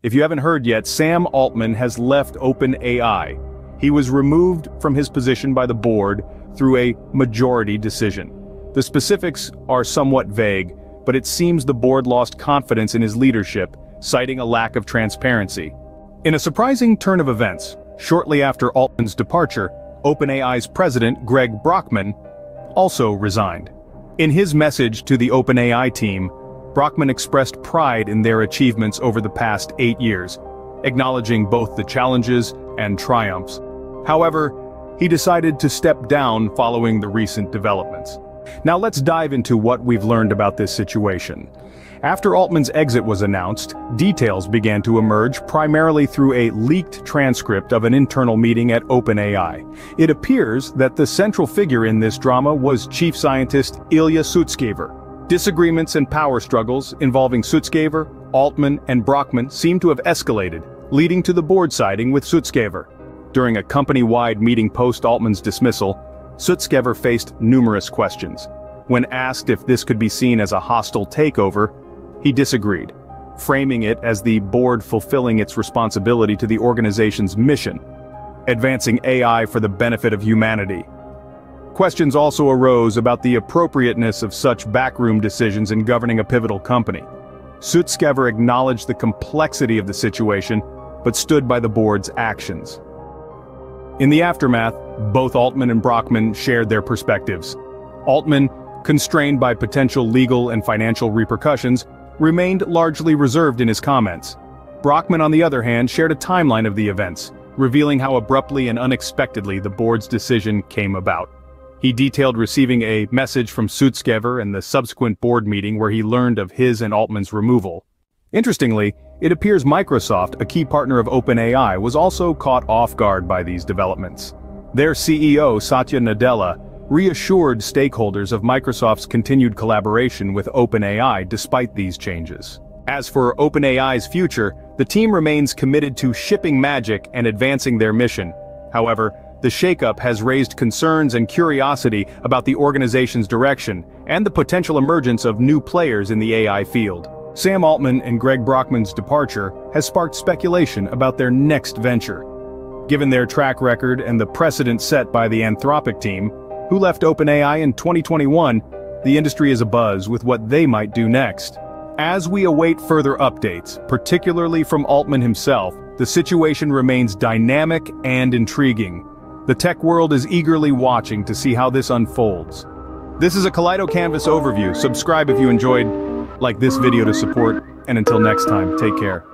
If you haven't heard yet, Sam Altman has left OpenAI. He was removed from his position by the board through a majority decision. The specifics are somewhat vague, but it seems the board lost confidence in his leadership, citing a lack of transparency. In a surprising turn of events, shortly after Altman's departure, OpenAI's president, Greg Brockman, also resigned. In his message to the OpenAI team, Brockman expressed pride in their achievements over the past eight years, acknowledging both the challenges and triumphs. However, he decided to step down following the recent developments. Now let's dive into what we've learned about this situation. After Altman's exit was announced, details began to emerge primarily through a leaked transcript of an internal meeting at OpenAI. It appears that the central figure in this drama was chief scientist Ilya Sutskever. Disagreements and power struggles involving Sutskever, Altman, and Brockman seem to have escalated, leading to the board siding with Sutskever. During a company-wide meeting post-Altman's dismissal, Sutskever faced numerous questions. When asked if this could be seen as a hostile takeover, he disagreed, framing it as the board fulfilling its responsibility to the organization's mission, advancing AI for the benefit of humanity. Questions also arose about the appropriateness of such backroom decisions in governing a pivotal company. Sutskever acknowledged the complexity of the situation, but stood by the board's actions. In the aftermath, both Altman and Brockman shared their perspectives. Altman, constrained by potential legal and financial repercussions, remained largely reserved in his comments. Brockman on the other hand shared a timeline of the events, revealing how abruptly and unexpectedly the board's decision came about. He detailed receiving a message from Sutskever and the subsequent board meeting where he learned of his and Altman's removal. Interestingly, it appears Microsoft, a key partner of OpenAI, was also caught off guard by these developments. Their CEO, Satya Nadella, reassured stakeholders of Microsoft's continued collaboration with OpenAI despite these changes. As for OpenAI's future, the team remains committed to shipping magic and advancing their mission. However, the shakeup has raised concerns and curiosity about the organization's direction and the potential emergence of new players in the AI field. Sam Altman and Greg Brockman's departure has sparked speculation about their next venture. Given their track record and the precedent set by the Anthropic team, who left OpenAI in 2021, the industry is abuzz with what they might do next. As we await further updates, particularly from Altman himself, the situation remains dynamic and intriguing. The tech world is eagerly watching to see how this unfolds. This is a Kaleido Kanvas overview. Subscribe if you enjoyed, like this video to support, and until next time, take care.